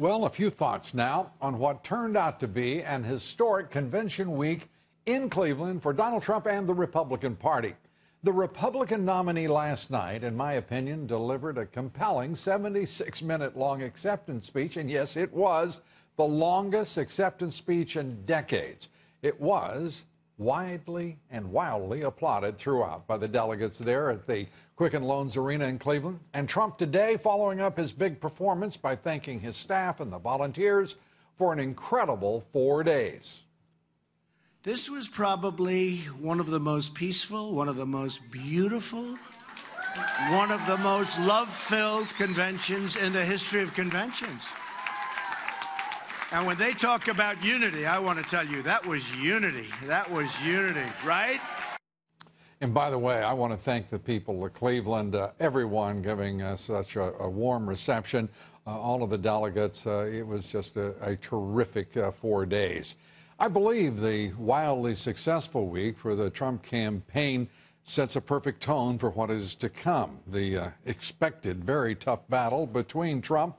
Well, a few thoughts now on what turned out to be an historic convention week in Cleveland for Donald Trump and the Republican Party. The Republican nominee last night, in my opinion, delivered a compelling 76 minute long acceptance speech, and yes, it was the longest acceptance speech in decades. It was widely and wildly applauded throughout by the delegates there at the Quicken Loans Arena in Cleveland. And Trump today following up his big performance by thanking his staff and the volunteers for an incredible four days. This was probably one of the most peaceful, one of the most beautiful, one of the most love filled conventions in the history of conventions. And when they talk about unity, I want to tell you that was unity. That was unity, right? And by the way, I want to thank the people of Cleveland, uh, everyone giving us such a, a warm reception, uh, all of the delegates. Uh, it was just a, a terrific uh, four days. I believe the wildly successful week for the Trump campaign sets a perfect tone for what is to come the uh, expected very tough battle between Trump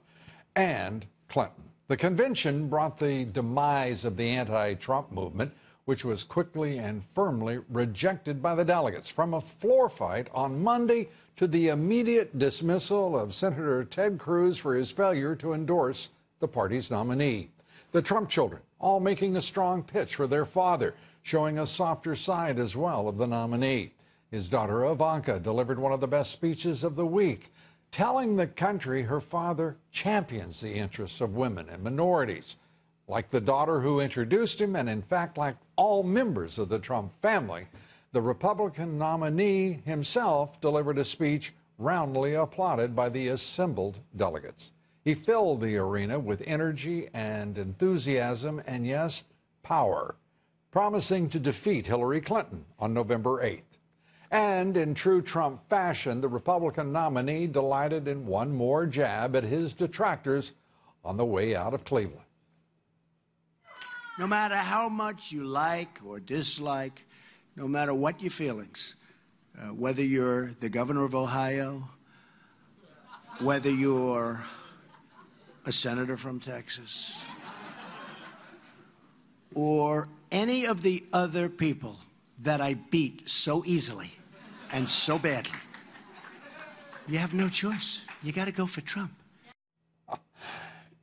and Clinton. The convention brought the demise of the anti Trump movement, which was quickly and firmly rejected by the delegates. From a floor fight on Monday to the immediate dismissal of Senator Ted Cruz for his failure to endorse the party's nominee. The Trump children all making a strong pitch for their father, showing a softer side as well of the nominee. His daughter Ivanka delivered one of the best speeches of the week, telling the country her father champions the interests of women and minorities. Like the daughter who introduced him, and in fact, like all members of the Trump family, the Republican nominee himself delivered a speech roundly applauded by the assembled delegates. He filled the arena with energy and enthusiasm and, yes, power, promising to defeat Hillary Clinton on November 8th. And in true Trump fashion, the Republican nominee delighted in one more jab at his detractors on the way out of Cleveland. No matter how much you like or dislike, no matter what your feelings, uh, whether you're the governor of Ohio, whether you're a senator from Texas, or any of the other people that I beat so easily and so badly. You have no choice. You got to go for Trump.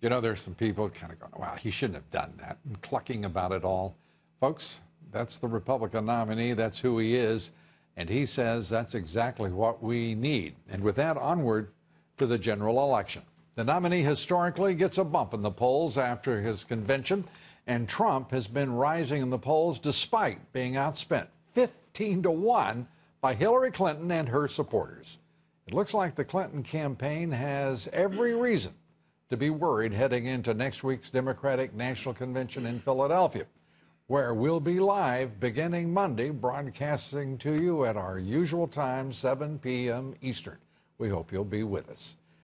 You know, there's some people kind of going, wow, he shouldn't have done that, and clucking about it all. Folks, that's the Republican nominee. That's who he is. And he says that's exactly what we need. And with that, onward to the general election. The nominee historically gets a bump in the polls after his convention, and Trump has been rising in the polls despite being outspent 15 to 1 by Hillary Clinton and her supporters. It looks like the Clinton campaign has every reason to be worried heading into next week's Democratic National Convention in Philadelphia, where we'll be live beginning Monday, broadcasting to you at our usual time, 7 p.m. Eastern. We hope you'll be with us.